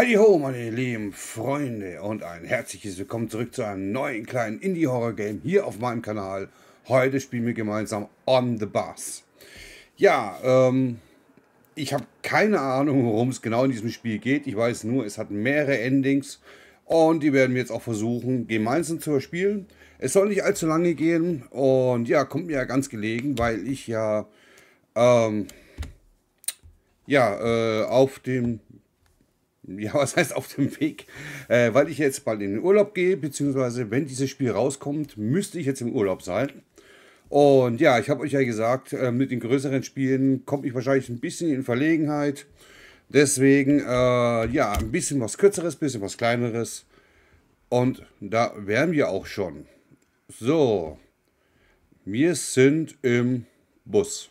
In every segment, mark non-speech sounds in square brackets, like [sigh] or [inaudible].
Heidi ho, meine lieben Freunde und ein herzliches Willkommen zurück zu einem neuen kleinen Indie-Horror-Game hier auf meinem Kanal. Heute spielen wir gemeinsam On the Bus. Ja, ähm, ich habe keine Ahnung, worum es genau in diesem Spiel geht. Ich weiß nur, es hat mehrere Endings und die werden wir jetzt auch versuchen, gemeinsam zu spielen. Es soll nicht allzu lange gehen und ja, kommt mir ja ganz gelegen, weil ich ja, ähm, ja, äh, auf dem [laughs] ja, was heißt auf dem Weg? Äh, weil ich jetzt bald in den Urlaub gehe, beziehungsweise wenn dieses Spiel rauskommt, müsste ich jetzt im Urlaub sein. Und ja, ich habe euch ja gesagt, äh, mit den größeren Spielen komme ich wahrscheinlich ein bisschen in Verlegenheit. Deswegen, äh, ja, ein bisschen was Kürzeres, ein bisschen was Kleineres. Und da wären wir auch schon. So, wir sind im Bus.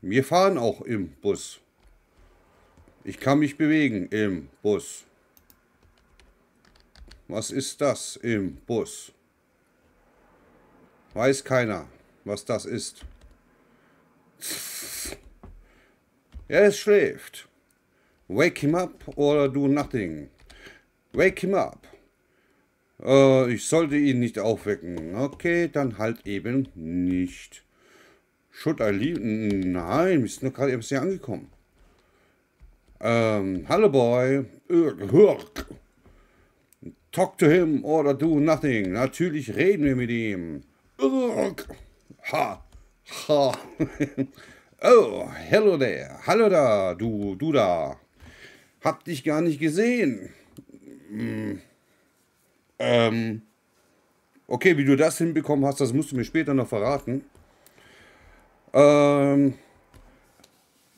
Wir fahren auch im Bus. Ich kann mich bewegen im Bus. Was ist das im Bus? Weiß keiner, was das ist. Er schläft. Wake him up or do nothing. Wake him up. Äh, ich sollte ihn nicht aufwecken. Okay, dann halt eben nicht. Should I leave? Nein, wir sind noch gerade erst hier angekommen. Ähm, hallo Boy. Talk to him or do nothing. Natürlich reden wir mit ihm. Ha. Ha. [laughs] oh, hello there. Hallo da, du, du da. Hab dich gar nicht gesehen. Hm. Ähm. Okay, wie du das hinbekommen hast, das musst du mir später noch verraten. Ähm,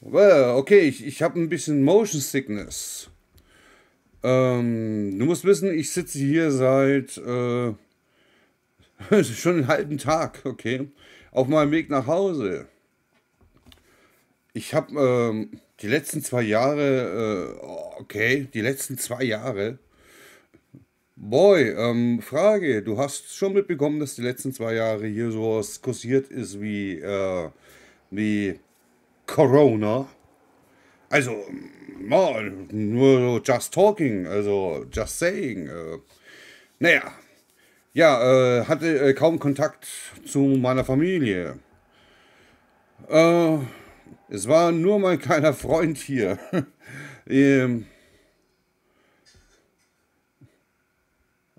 well, okay, ich, ich habe ein bisschen Motion Sickness. Ähm, du musst wissen, ich sitze hier seit äh, [laughs] schon einen halben Tag, okay, auf meinem Weg nach Hause. Ich habe ähm, die letzten zwei Jahre, äh, okay, die letzten zwei Jahre Boy, ähm, Frage, du hast schon mitbekommen, dass die letzten zwei Jahre hier sowas kursiert ist wie, äh, wie Corona. Also, mal, nur just talking, also just saying. Äh, naja, ja, äh, hatte äh, kaum Kontakt zu meiner Familie. Äh, es war nur mein kleiner Freund hier. [laughs] ähm,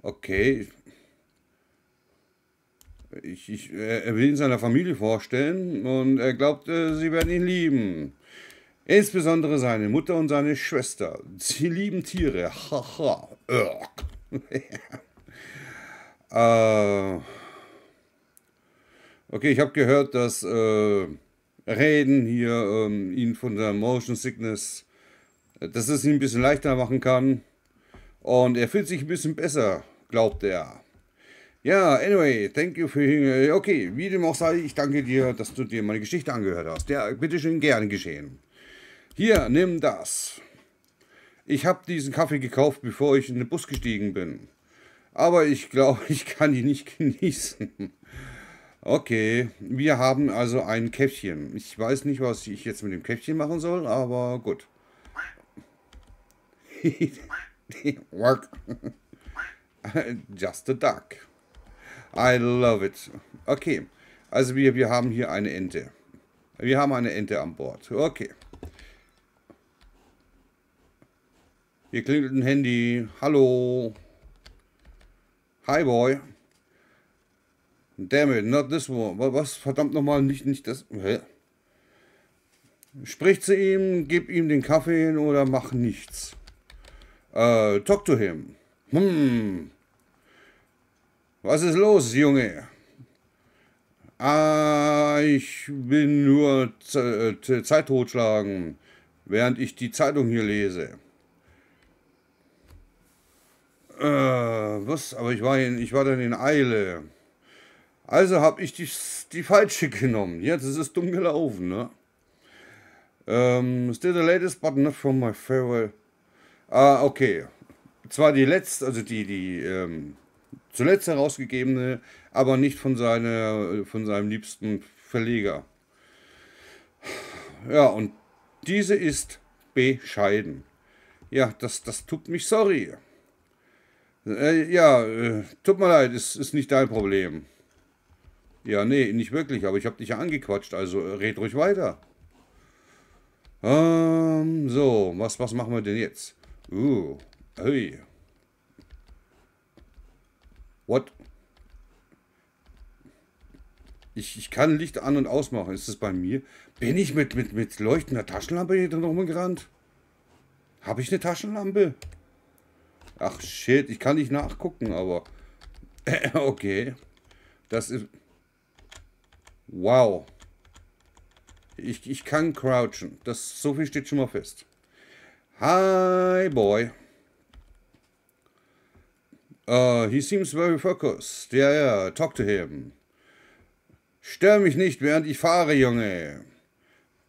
Okay. Ich, ich, er will ihn seiner Familie vorstellen und er glaubt, äh, sie werden ihn lieben. Insbesondere seine Mutter und seine Schwester. Sie lieben Tiere. Haha. [laughs] äh, okay, ich habe gehört, dass äh, Reden hier ähm, ihn von der Motion Sickness, dass es ihn ein bisschen leichter machen kann. Und er fühlt sich ein bisschen besser glaubt er. Ja, anyway, thank you for... Okay, wie dem auch sei, ich danke dir, dass du dir meine Geschichte angehört hast. Ja, bitteschön, gerne geschehen. Hier, nimm das. Ich habe diesen Kaffee gekauft, bevor ich in den Bus gestiegen bin. Aber ich glaube, ich kann ihn nicht genießen. Okay, wir haben also ein Käffchen. Ich weiß nicht, was ich jetzt mit dem Käffchen machen soll, aber gut. [laughs] Work. [laughs] Just a duck. I love it. Okay, also wir, wir haben hier eine Ente. Wir haben eine Ente an Bord. Okay. Hier klingelt ein Handy. Hallo. Hi, boy. Damn it, not this one. Was? Verdammt nochmal, nicht, nicht das. Hä? Sprich zu ihm, gib ihm den Kaffee hin oder mach nichts. Uh, talk to him. Hm. Was ist los, Junge? Ah, ich will nur Zeit totschlagen, während ich die Zeitung hier lese. Äh, was? Aber ich war, in, ich war dann in Eile. Also habe ich die, die falsche genommen. Jetzt ist es dumm gelaufen, ne? Ähm, still the latest, but not from my favorite. Ah, okay zwar die letzte, also die, die ähm, zuletzt herausgegebene, aber nicht von, seiner, von seinem liebsten Verleger. Ja, und diese ist bescheiden. Ja, das, das tut mich sorry. Äh, ja, äh, tut mir leid, ist, ist nicht dein Problem. Ja, nee, nicht wirklich, aber ich habe dich ja angequatscht, also äh, red ruhig weiter. Ähm, so, was, was machen wir denn jetzt? Uh, hey. What? Ich, ich kann Licht an- und ausmachen. Ist das bei mir? Bin ich mit, mit, mit leuchtender Taschenlampe hier drin rumgerannt? Habe ich eine Taschenlampe? Ach shit, ich kann nicht nachgucken, aber... [laughs] okay. Das ist... Wow. Ich, ich kann crouchen. Das, so viel steht schon mal fest. Hi, boy. Uh, he seems very focused. Yeah, yeah, talk to him. Stör mich nicht, während ich fahre, Junge.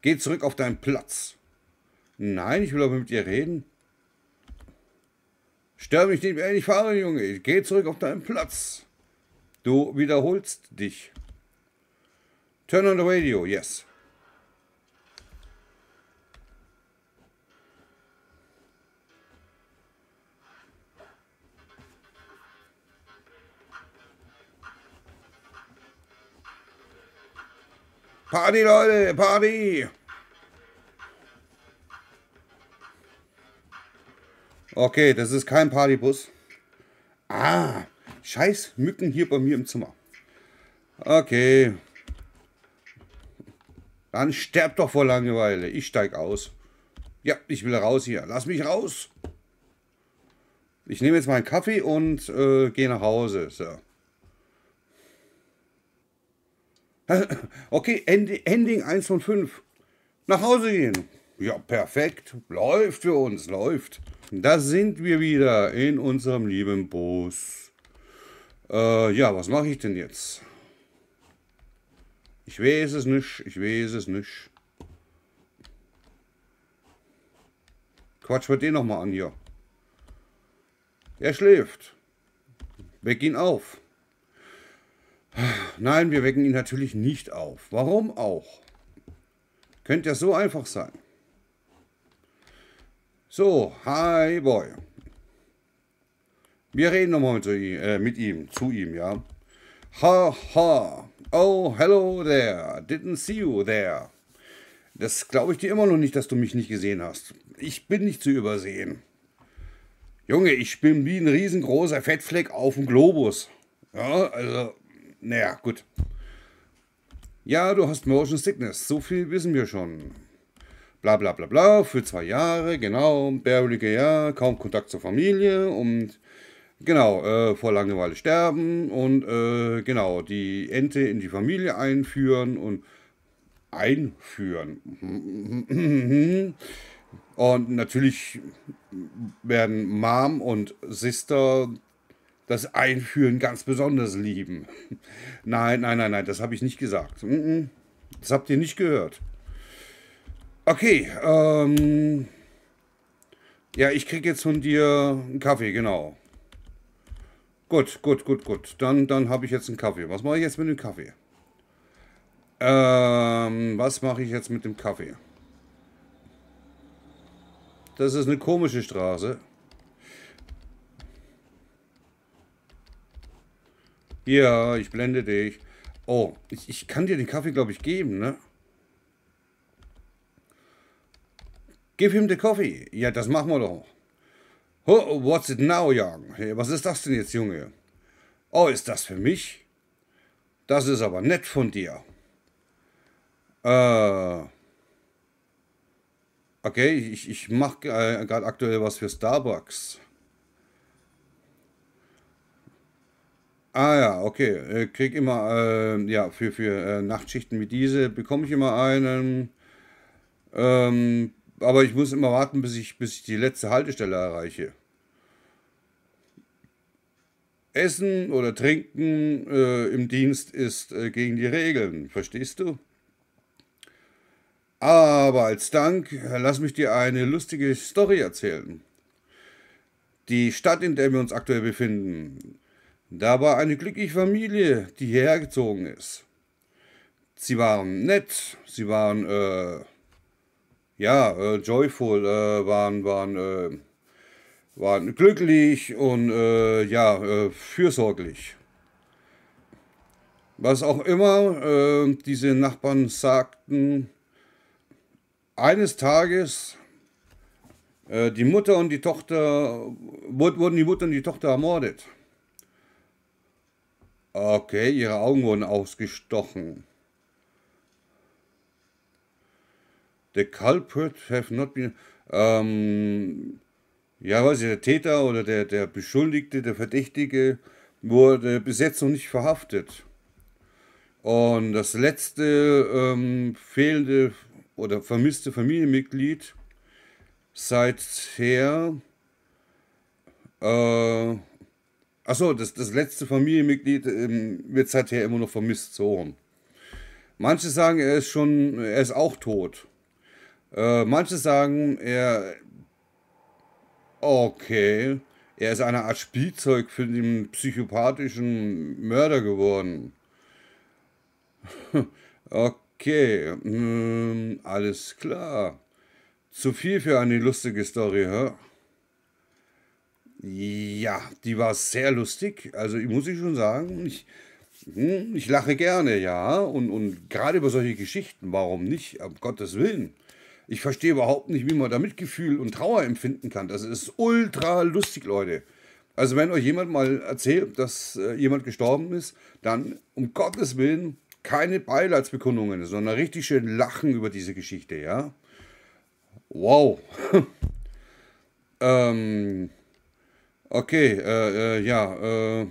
Geh zurück auf deinen Platz. Nein, ich will aber mit dir reden. Stör mich nicht, während ich fahre, Junge. Geh zurück auf deinen Platz. Du wiederholst dich. Turn on the radio, yes. Party, Leute, Party! Okay, das ist kein Partybus. Ah, scheiß Mücken hier bei mir im Zimmer. Okay. Dann sterbt doch vor Langeweile. Ich steig aus. Ja, ich will raus hier. Lass mich raus. Ich nehme jetzt meinen Kaffee und äh, gehe nach Hause. So. [laughs] Okay, Ending 1 von 5. Nach Hause gehen. Ja, perfekt. Läuft für uns, läuft. Da sind wir wieder in unserem lieben Bus. Äh, ja, was mache ich denn jetzt? Ich weiß es nicht, ich weiß es nicht. Quatsch wir den nochmal an hier. Er schläft. Weck ihn auf. Nein, wir wecken ihn natürlich nicht auf. Warum auch? Könnte ja so einfach sein. So, hi boy. Wir reden nochmal mit, äh, mit ihm, zu ihm, ja. Ha, ha. Oh, hello there. Didn't see you there. Das glaube ich dir immer noch nicht, dass du mich nicht gesehen hast. Ich bin nicht zu übersehen. Junge, ich bin wie ein riesengroßer Fettfleck auf dem Globus. Ja, also naja, gut. Ja, du hast Motion Sickness, so viel wissen wir schon. Bla bla bla bla, für zwei Jahre, genau, bärige Jahr, kaum Kontakt zur Familie und genau, äh, vor Langeweile sterben und äh, genau, die Ente in die Familie einführen und einführen. Und natürlich werden Mom und Sister das Einführen ganz besonders lieben. [laughs] Nein, nein, nein, nein, das habe ich nicht gesagt. Das habt ihr nicht gehört. Okay, ähm. Ja, ich kriege jetzt von dir einen Kaffee, genau. Gut, gut, gut, gut. Dann, dann habe ich jetzt einen Kaffee. Was mache ich jetzt mit dem Kaffee? Ähm, was mache ich jetzt mit dem Kaffee? Das ist eine komische Straße. Ja, ich blende dich. Oh, ich, ich kann dir den Kaffee, glaube ich, geben, ne? Give him the coffee. Ja, das machen wir doch. Oh, what's it now, Young? Hey, was ist das denn jetzt, Junge? Oh, ist das für mich? Das ist aber nett von dir. Äh. Okay, ich, ich mache äh, gerade aktuell was für Starbucks. Ah ja, okay. Äh, krieg immer, äh, ja, für, für äh, Nachtschichten wie diese bekomme ich immer einen. Ähm, aber ich muss immer warten, bis ich, bis ich die letzte Haltestelle erreiche. Essen oder Trinken äh, im Dienst ist äh, gegen die Regeln, verstehst du? Aber als Dank lass mich dir eine lustige Story erzählen. Die Stadt, in der wir uns aktuell befinden, da war eine glückliche Familie, die hierher gezogen ist. Sie waren nett, sie waren, äh, ja, äh, joyful, äh, waren, waren, äh, waren glücklich und äh, ja, äh, fürsorglich. Was auch immer diese Nachbarn sagten, eines Tages die Mutter und die Tochter, wurden die Mutter und die Tochter ermordet. Okay, ihre Augen wurden ausgestochen. The culprit have not been. Ähm, ja, weiß ich, der Täter oder der, der Beschuldigte, der Verdächtige wurde bis jetzt noch nicht verhaftet. Und das letzte ähm, fehlende oder vermisste Familienmitglied seither äh, Achso, das, das letzte Familienmitglied ähm, wird seither immer noch vermisst, so rum. Manche sagen, er ist schon, er ist auch tot. Äh, manche sagen, er, okay, er ist eine Art Spielzeug für den psychopathischen Mörder geworden. [laughs] okay, mh, hm, alles klar. Zu viel für eine lustige Story, hä? Ja, die war sehr lustig. Also ich muss ich schon sagen, ich, hm, ich lache gerne, ja. Und, und gerade über solche Geschichten, warum nicht? Um Gottes Willen. Ich verstehe überhaupt nicht, wie man da Mitgefühl und Trauer empfinden kann. Das ist ultra lustig, Leute. Also wenn euch jemand mal erzählt, dass äh, jemand gestorben ist, dann um Gottes Willen keine Beileidsbekundungen, sondern richtig schön lachen über diese Geschichte, ja. Wow. [laughs] ähm, Okay, äh, äh, ja, äh,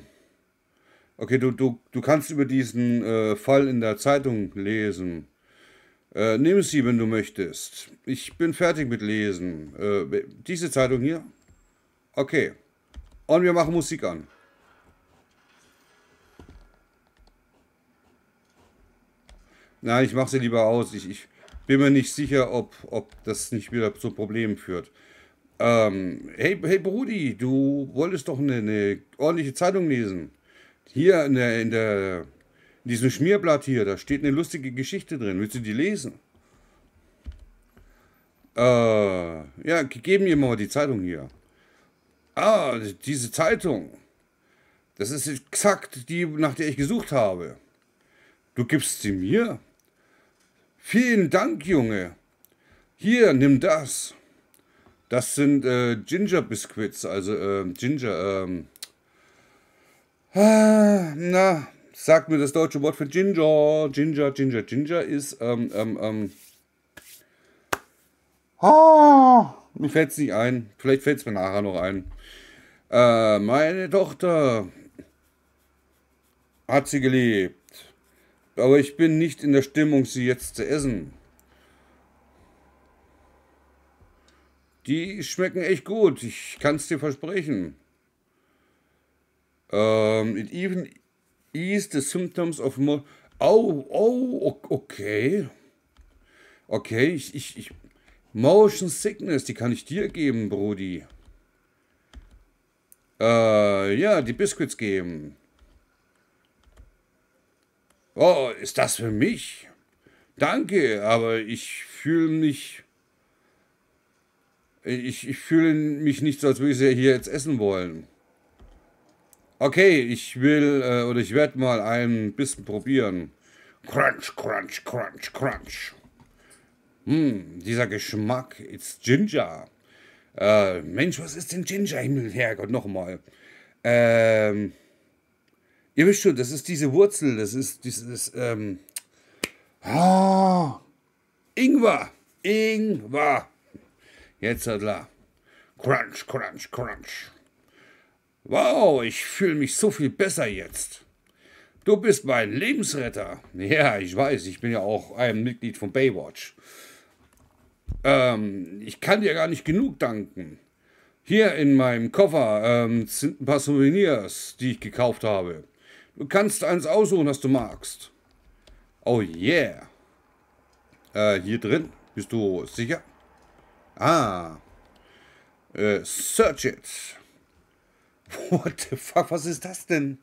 okay, du, du, du kannst über diesen äh, Fall in der Zeitung lesen. Äh, nimm sie, wenn du möchtest. Ich bin fertig mit Lesen. Äh, diese Zeitung hier? Okay. Und wir machen Musik an. Nein, ich mache sie lieber aus. Ich, ich bin mir nicht sicher, ob, ob das nicht wieder zu Problemen führt. Ähm, hey, hey Brudi, du wolltest doch eine, eine, ordentliche Zeitung lesen. Hier in, der, in, der, in diesem Schmierblatt hier, da steht eine lustige Geschichte drin. Willst du die lesen? Äh, ja, geben mir mal die Zeitung hier. Ah, diese Zeitung. Das ist exakt die, nach der ich gesucht habe. Du gibst sie mir? Vielen Dank, Junge. Hier, nimm das. Das sind äh, Ginger Biscuits, also äh, Ginger. Ähm, ah, na, sag mir das deutsche Wort für Ginger. Ginger, Ginger, Ginger ist. Ähm, ähm, ähm, ah, mir fällt es nicht ein. Vielleicht fällt es mir nachher noch ein. Äh, meine Tochter hat sie gelebt. Aber ich bin nicht in der Stimmung, sie jetzt zu essen. Die schmecken echt gut, ich kann es dir versprechen. Ähm, it even ease the symptoms of more. Oh, oh, okay. Okay, ich, ich, ich. Motion Sickness, die kann ich dir geben, Brody. Äh, ja, die Biscuits geben. Oh, ist das für mich? Danke, aber ich fühle mich ich, ich fühle mich nicht so, als würde ich sie hier jetzt essen wollen. Okay, ich will äh, oder ich werde mal ein bisschen probieren. Crunch, crunch, crunch, crunch. Hm, dieser Geschmack, it's Ginger. Äh, Mensch, was ist denn Ginger? Himmel, Herrgott, nochmal. Ähm, ihr wisst schon, das ist diese Wurzel, das ist dieses, ähm, ah, Ingwer, Ingwer. Jetzt klar. Crunch, crunch, crunch. Wow, ich fühle mich so viel besser jetzt. Du bist mein Lebensretter. Ja, ich weiß, ich bin ja auch ein Mitglied von Baywatch. Ähm, ich kann dir gar nicht genug danken. Hier in meinem Koffer ähm, sind ein paar Souvenirs, die ich gekauft habe. Du kannst eins aussuchen, was du magst. Oh yeah. Äh, hier drin, bist du sicher? Ah. Äh, search it. What the fuck, was ist das denn?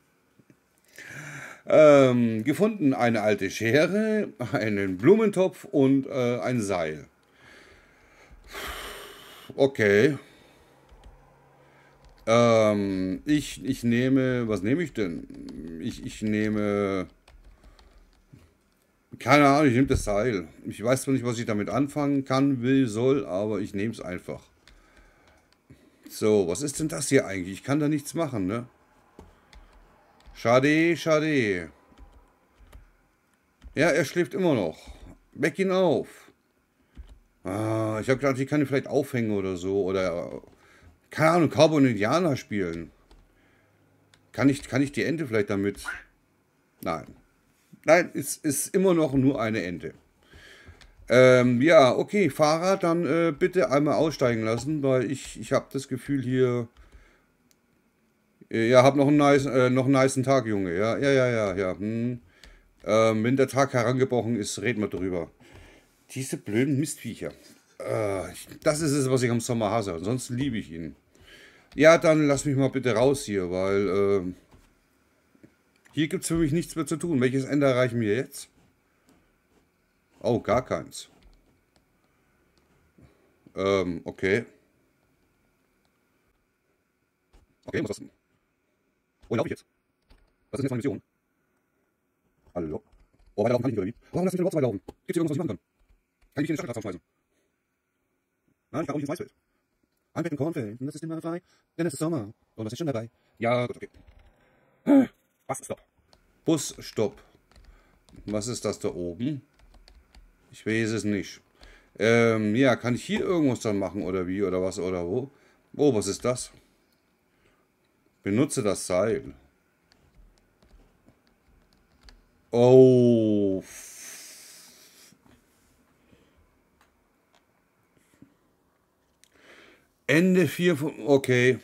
Ähm, gefunden eine alte Schere, einen Blumentopf und äh, ein Seil. Okay. Ähm, ich, ich nehme, was nehme ich denn? Ich, ich nehme, keine Ahnung, ich nehme das Seil. Ich weiß zwar nicht, was ich damit anfangen kann, will, soll, aber ich nehme es einfach. So, was ist denn das hier eigentlich? Ich kann da nichts machen, ne? Schade, schade. Ja, er schläft immer noch. Weck ihn auf. Ah, ich habe gedacht, ich kann ihn vielleicht aufhängen oder so. Oder keine Ahnung, Cowboy und Indianer spielen. Kann ich, kann ich die Ente vielleicht damit? Nein. Nein, es ist immer noch nur eine Ente. Ähm, ja, okay, Fahrer, dann äh, bitte einmal aussteigen lassen, weil ich, ich habe das Gefühl hier... Äh, ja, hab noch einen, nice, äh, noch einen niceen Tag, Junge. Ja, ja, ja, ja, ja. Hm. Ähm, wenn der Tag herangebrochen ist, reden wir drüber. Diese blöden Mistviecher. Äh, das ist es, was ich am Sommer hasse. Ansonsten liebe ich ihn. Ja, dann lass mich mal bitte raus hier, weil äh, hier gibt es für mich nichts mehr zu tun. Welches Ende erreichen wir jetzt? Oh, gar keins. Ähm, okay. Okay, was ist das? Wo laufe ich jetzt? Was ist jetzt meine Mission? Hallo? Oh, weiterlaufen kann ich nicht, oder wie? Warum lass mich denn überhaupt weiterlaufen? Gibt's hier irgendwas, was ich machen kann? Kann ich in den Stadtplatz rausschmeißen? Nein, ich darf auch nicht ins Maisfeld. Anbecken Kornfeld, das ist immer frei, denn es ist Sommer. Und das ist schon dabei. Ja, gut, okay. Busstopp. Busstopp. Was ist das da oben? Ich weiß es nicht. Ähm, ja, kann ich hier irgendwas dann machen oder wie oder was oder wo? Oh, was ist das? Benutze das Seil. Oh, Ende 4 von. Okay.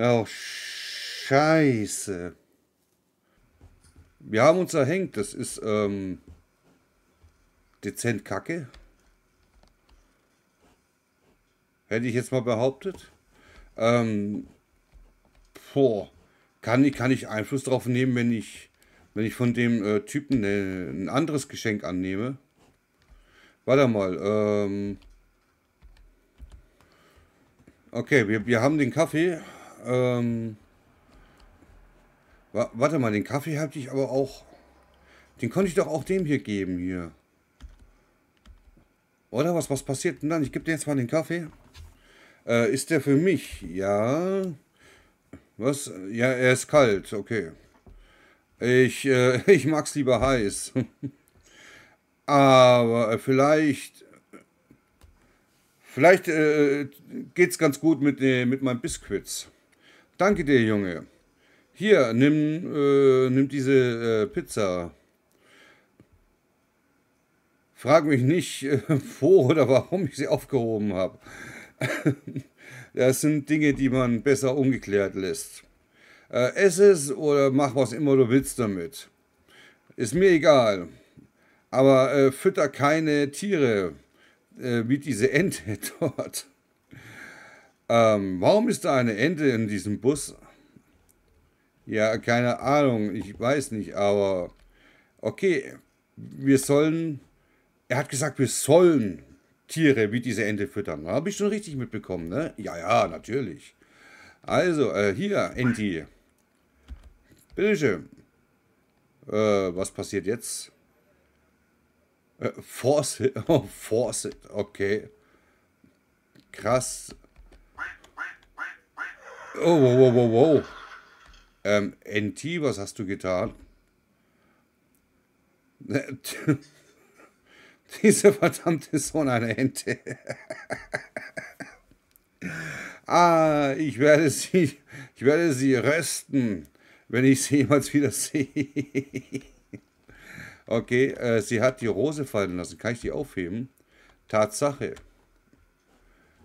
Oh, Scheiße. Wir haben uns erhängt. Das ist ähm, dezent kacke. Hätte ich jetzt mal behauptet. Ähm, boah. Kann ich, kann ich Einfluss darauf nehmen, wenn ich, wenn ich von dem äh, Typen ne, ein anderes Geschenk annehme? Warte mal. Ähm okay, wir, wir haben den Kaffee. Ähm warte mal, den Kaffee hatte ich aber auch... Den konnte ich doch auch dem hier geben, hier. Oder was, was passiert denn dann? Ich gebe dir jetzt mal den Kaffee. Äh, ist der für mich? Ja. Was? Ja, er ist kalt, okay. Ich, äh, [laughs] ich mag's lieber heiß. [laughs] Aber äh, vielleicht, vielleicht äh, geht's ganz gut mit, äh, mit meinen Biskuits. Danke dir, Junge. Hier, nimm, äh, nimm diese äh, Pizza. Frag mich nicht, äh, [laughs] wo oder warum ich sie aufgehoben habe. [laughs] das sind Dinge, die man besser ungeklärt lässt. Äh, ess es oder mach was immer du willst damit. Ist mir egal. Aber äh, fütter keine Tiere äh, wie diese Ente [laughs] dort. Ähm, warum ist da eine Ente in diesem Bus? Ja, keine Ahnung, ich weiß nicht, aber okay, wir sollen, er hat gesagt, wir sollen Tiere wie diese Ente füttern. Habe ich schon richtig mitbekommen, ne? Ja, ja, natürlich. Also, äh, hier, Enti. Bitteschön. Äh, was passiert jetzt? Äh, Faucet. [laughs] Oh, Faucet. Okay. Krass. Oh, wow, wow, wow, wow. Ähm, NT, was hast du getan? [laughs] Diese verdammte Sohn einer Ente. [laughs] ah, ich werde sie, ich werde sie rösten, wenn ich sie jemals wieder sehe. [laughs] Okay, äh, sie hat die Rose fallen lassen. Kann ich die aufheben? Tatsache.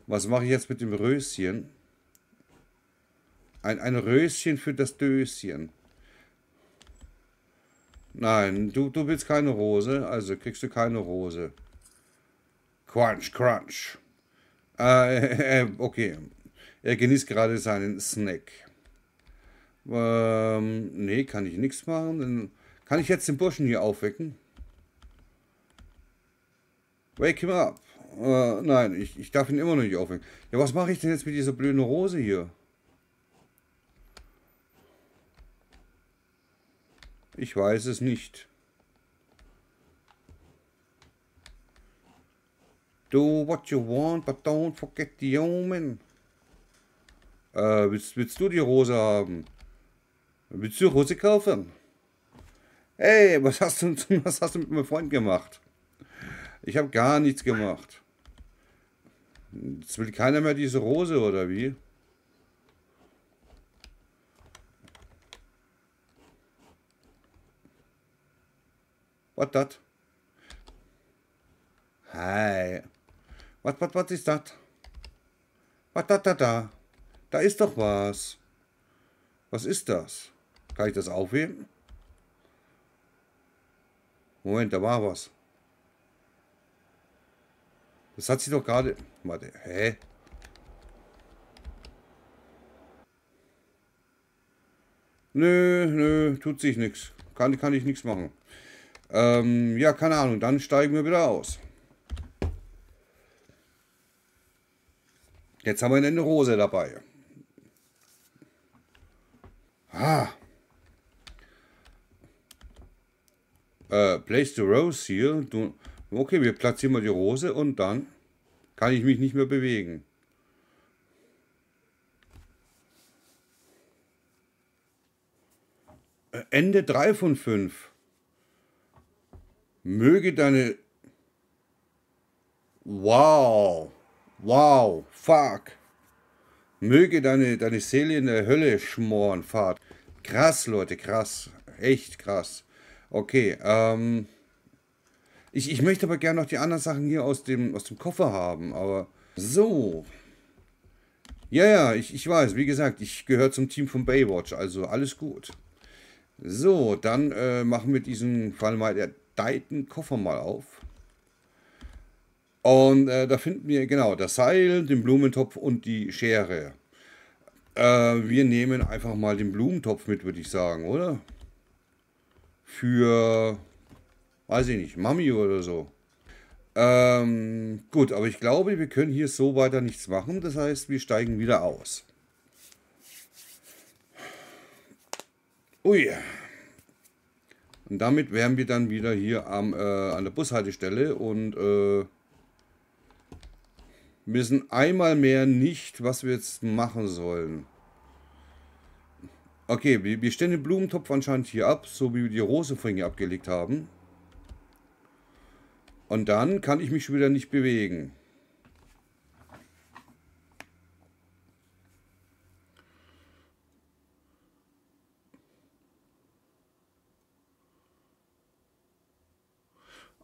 Was mache ich jetzt mit dem Röschen? Ein, ein Röschen für das Döschen. Nein, du, du willst keine Rose, also kriegst du keine Rose. Crunch, crunch. Äh, äh, okay. Er genießt gerade seinen Snack. Ähm, nee, kann ich nichts machen. Dann kann ich jetzt den Burschen hier aufwecken? Wake him up. Äh, nein, ich, ich darf ihn immer noch nicht aufwecken. Ja, was mache ich denn jetzt mit dieser blöden Rose hier? Ich weiß es nicht. Do what you want, but don't forget the omen. Äh, willst, willst du die Rose haben? Willst du Rose kaufen? Hey, was hast du, [laughs] was hast du mit meinem Freund gemacht? Ich habe gar nichts gemacht. Jetzt will keiner mehr diese Rose, oder wie? Was das? Hi. Was, was, was ist das? Was, da, da, da? Da ist doch was. Was ist das? Kann ich das aufheben? Moment, da war was. Das hat sie doch gerade... Warte, hä? Nö, nö, tut sich nichts. Kann, kann ich nichts machen. Ähm, ja, keine Ahnung. Dann steigen wir wieder aus. Jetzt haben wir eine Rose dabei. Ah. Äh, place the rose hier. Okay, wir platzieren mal die Rose und dann kann ich mich nicht mehr bewegen. Äh, Ende 3 von 5. Möge deine... Wow. Wow. Fuck. Möge deine, deine Seele in der Hölle schmoren, Fahrt. Krass, Leute, krass. Echt krass. Okay, ähm... Ich, ich möchte aber gerne noch die anderen Sachen hier aus dem, aus dem Koffer haben, aber... So. Ja, ja, ich, ich weiß, wie gesagt, ich gehöre zum Team von Baywatch, also alles gut. So, dann äh, machen wir diesen Fall mal deiten Koffer mal auf. Und äh, da finden wir genau das Seil, den Blumentopf und die Schere. Äh, wir nehmen einfach mal den Blumentopf mit, würde ich sagen, oder? Für, weiß ich nicht, Mami oder so. Ähm, gut, aber ich glaube, wir können hier so weiter nichts machen. Das heißt, wir steigen wieder aus. Ui. Und damit wären wir dann wieder hier am, äh, an der Bushaltestelle und äh, wissen einmal mehr nicht, was wir jetzt machen sollen. Okay, wir, wir stellen den Blumentopf anscheinend hier ab, so wie wir die Rose vorhin abgelegt haben. Und dann kann ich mich wieder nicht bewegen.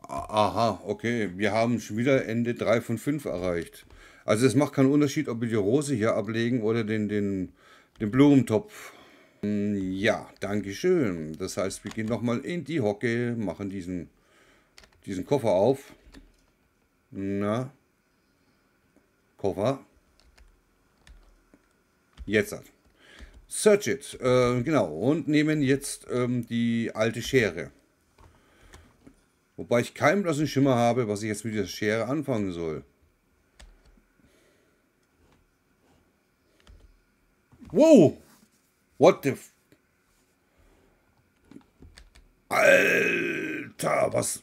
Aha, okay. Wir haben schon wieder Ende 3 von 5 erreicht. Also es macht keinen Unterschied, ob wir die Rose hier ablegen oder den, den, den Blumentopf. Hm, ja, Dankeschön. Das heißt, wir gehen nochmal in die Hocke, machen diesen, diesen Koffer auf. Na, Koffer. Jetzt hat. Search it, äh, genau. Und nehmen jetzt ähm, die alte Schere. Wobei ich keinen blassen Schimmer habe, was ich jetzt mit dieser Schere anfangen soll. Wow! What the... F Alter, was...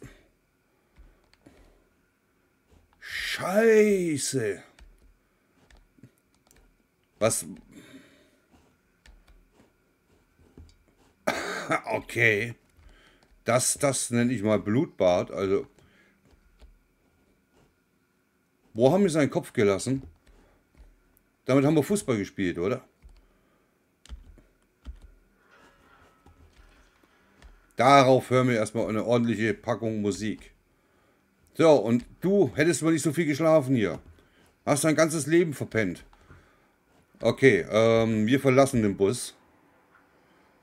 Scheiße! Was... [laughs] okay. Das, das nenne ich mal Blutbad. Also, wo haben wir seinen Kopf gelassen? Damit haben wir Fußball gespielt, oder? Darauf hören wir erstmal eine ordentliche Packung Musik. So, und du hättest wohl nicht so viel geschlafen hier. Hast dein ganzes Leben verpennt. Okay, ähm, wir verlassen den Bus.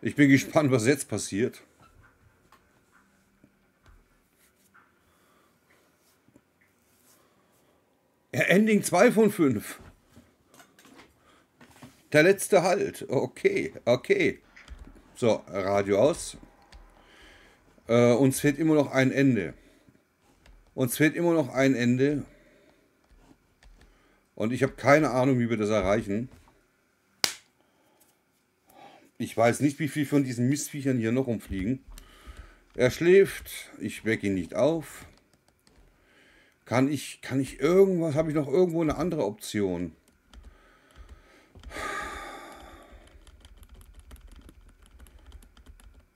Ich bin [laughs] gespannt, was jetzt passiert. Ending 2 von 5. Der letzte Halt. Okay, okay. So, Radio aus. Äh, uns fehlt immer noch ein Ende. Uns fehlt immer noch ein Ende. Und ich habe keine Ahnung, wie wir das erreichen. Ich weiß nicht, wie viel von diesen Mistviechern hier noch rumfliegen. Er schläft. Ich wecke ihn nicht auf. Kann ich, kann ich irgendwas, habe ich noch irgendwo eine andere Option?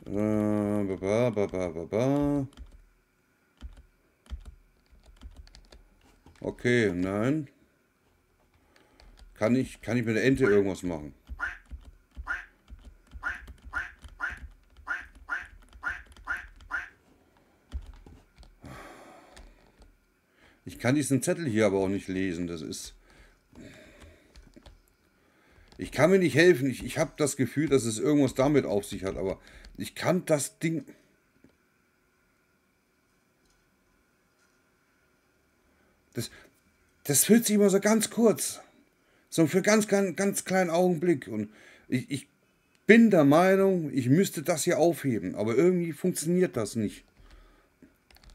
Äh, ba, ba, ba. Okay, nein. Kann ich, kann ich mit der Ente irgendwas machen? Ich kann diesen Zettel hier aber auch nicht lesen. Das ist... Ich kann mir nicht helfen. Ich, ich habe das Gefühl, dass es irgendwas damit auf sich hat, aber ich kann das Ding... Das, das fühlt sich immer so ganz kurz. So für ganz, ganz, ganz kleinen Augenblick. Und ich, ich bin der Meinung, ich müsste das hier aufheben. Aber irgendwie funktioniert das nicht.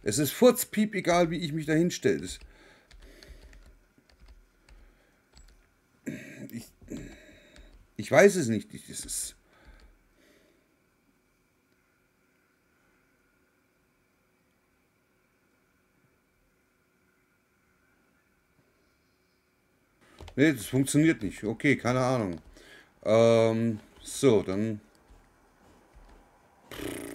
Es ist furzpiep egal, wie ich mich da hinstelle. Ich, ich weiß es nicht. Es ist... Nee, das funktioniert nicht. Okay, keine Ahnung. Ähm, so, dann... Äh,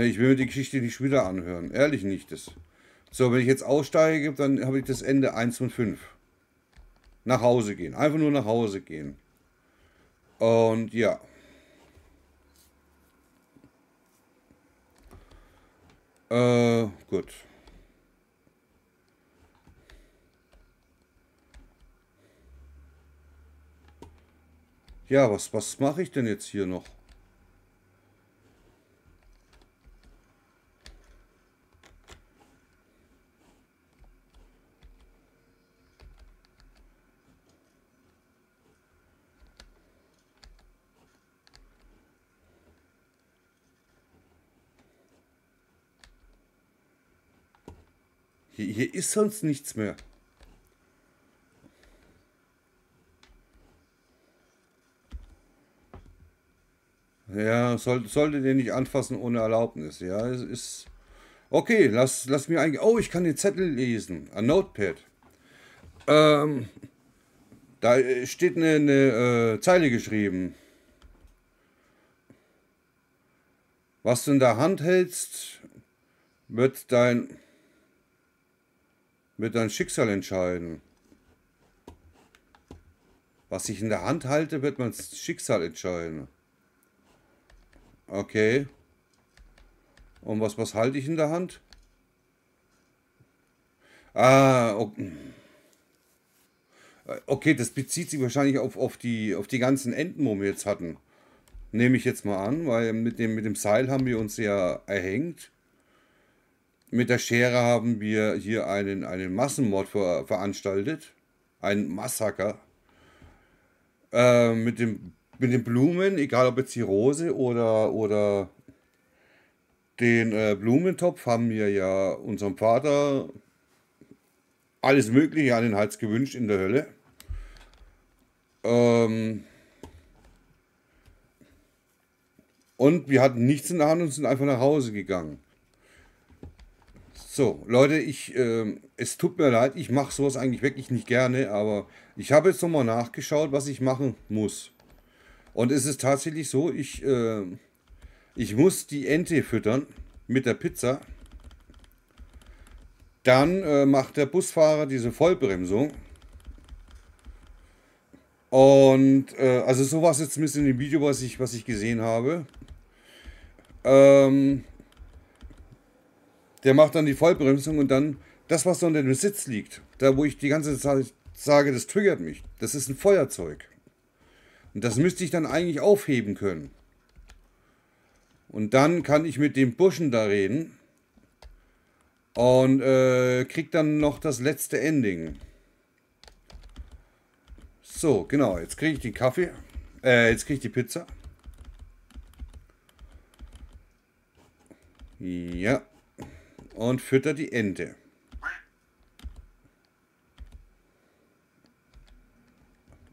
ich will mir die Geschichte nicht wieder anhören. Ehrlich nicht. Das. So, wenn ich jetzt aussteige, dann habe ich das Ende 1 von 5. Nach Hause gehen. Einfach nur nach Hause gehen. Und ja. Äh, gut. Ja, was, was mache ich denn jetzt hier noch? Hier, hier ist sonst nichts mehr. Ja, soll, solltet ihr nicht anfassen ohne Erlaubnis. Ja, es ist. Okay, lass, lass mir eigentlich. Oh, ich kann den Zettel lesen. Ein Notepad. Ähm, da steht eine, eine äh, Zeile geschrieben. Was du in der Hand hältst, wird dein, wird dein Schicksal entscheiden. Was ich in der Hand halte, wird mein Schicksal entscheiden. Okay. Und was, was halte ich in der Hand? Ah, okay. okay, das bezieht sich wahrscheinlich auf, auf, die, auf die ganzen Enten, wo wir jetzt hatten. Nehme ich jetzt mal an, weil mit dem, mit dem Seil haben wir uns ja erhängt. Mit der Schere haben wir hier einen, einen Massenmord ver, veranstaltet. Ein Massaker. Äh, mit dem mit den Blumen, egal ob jetzt die Rose oder, oder den äh, Blumentopf, haben wir ja unserem Vater alles Mögliche an den Hals gewünscht in der Hölle. Ähm und wir hatten nichts in der Hand und sind einfach nach Hause gegangen. So, Leute, ich, äh, es tut mir leid, ich mache sowas eigentlich wirklich nicht gerne, aber ich habe jetzt nochmal nachgeschaut, was ich machen muss. Und es ist tatsächlich so, ich, äh, ich muss die Ente füttern mit der Pizza. Dann äh, macht der Busfahrer diese Vollbremsung. Und äh, also so war es jetzt ein bisschen im Video, was ich, was ich gesehen habe. Ähm, der macht dann die Vollbremsung und dann das, was unter dem Sitz liegt, da wo ich die ganze Zeit sage, das triggert mich, das ist ein Feuerzeug. Und das müsste ich dann eigentlich aufheben können. Und dann kann ich mit dem Burschen da reden und äh, krieg dann noch das letzte Ending. So, genau, jetzt kriege ich den Kaffee. Äh, jetzt kriege ich die Pizza. Ja. Und füttert die Ente.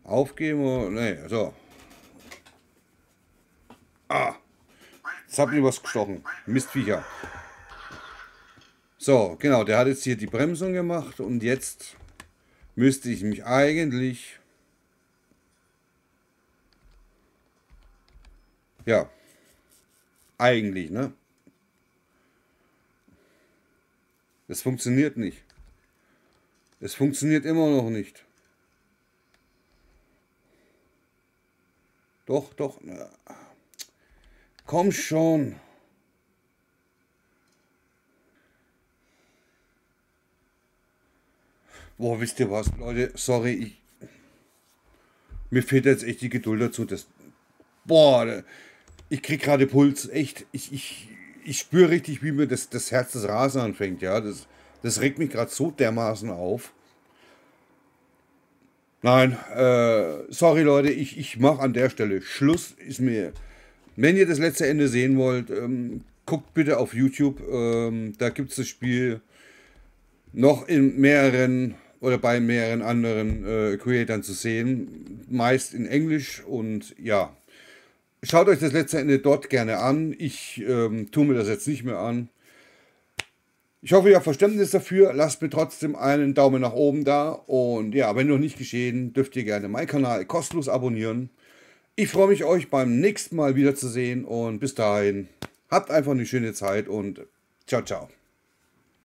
Aufgeben oder. Nee, so. Ah. Jetzt hab ich was gestochen. Mistviecher. So, genau, der hat jetzt hier die Bremsung gemacht und jetzt müsste ich mich eigentlich... Ja, eigentlich, ne? Es funktioniert nicht. Es funktioniert immer noch nicht. Doch, doch. Komm schon. Boah, wisst ihr was, Leute? Sorry, ich. Mir fehlt jetzt echt die Geduld dazu. Das, boah, ich krieg gerade Puls. Echt. Ich, ich, ich spüre richtig, wie mir das, das Herz des Rasen anfängt. Ja, das, das regt mich gerade so dermaßen auf. Nein, äh, sorry Leute, ich, ich mache an der Stelle Schluss. Ist mir. Wenn ihr das letzte Ende sehen wollt, ähm, guckt bitte auf YouTube. Ähm, da gibt es das Spiel noch in mehreren oder bei mehreren anderen äh, Creatoren zu sehen. Meist in Englisch und ja. Schaut euch das letzte Ende dort gerne an. Ich ähm, tue mir das jetzt nicht mehr an. Ich hoffe, ihr habt Verständnis dafür. Lasst mir trotzdem einen Daumen nach oben da. Und ja, wenn noch nicht geschehen, dürft ihr gerne meinen Kanal kostenlos abonnieren. Ich freue mich, euch beim nächsten Mal wiederzusehen. Und bis dahin, habt einfach eine schöne Zeit und ciao, ciao.